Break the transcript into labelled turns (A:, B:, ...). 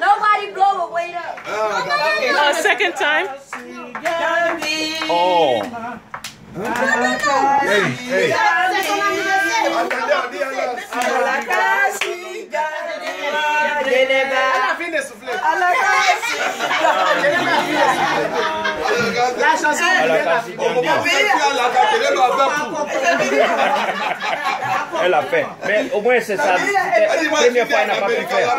A: Nobody blow it, wait up.
B: Uh, second time.
C: Oh.
D: Hey, hey.
E: La chanson
C: Alakasi Gandhi. Elle a fait. Mais au moins c'est ça. La première fois elle n'a pas pu faire.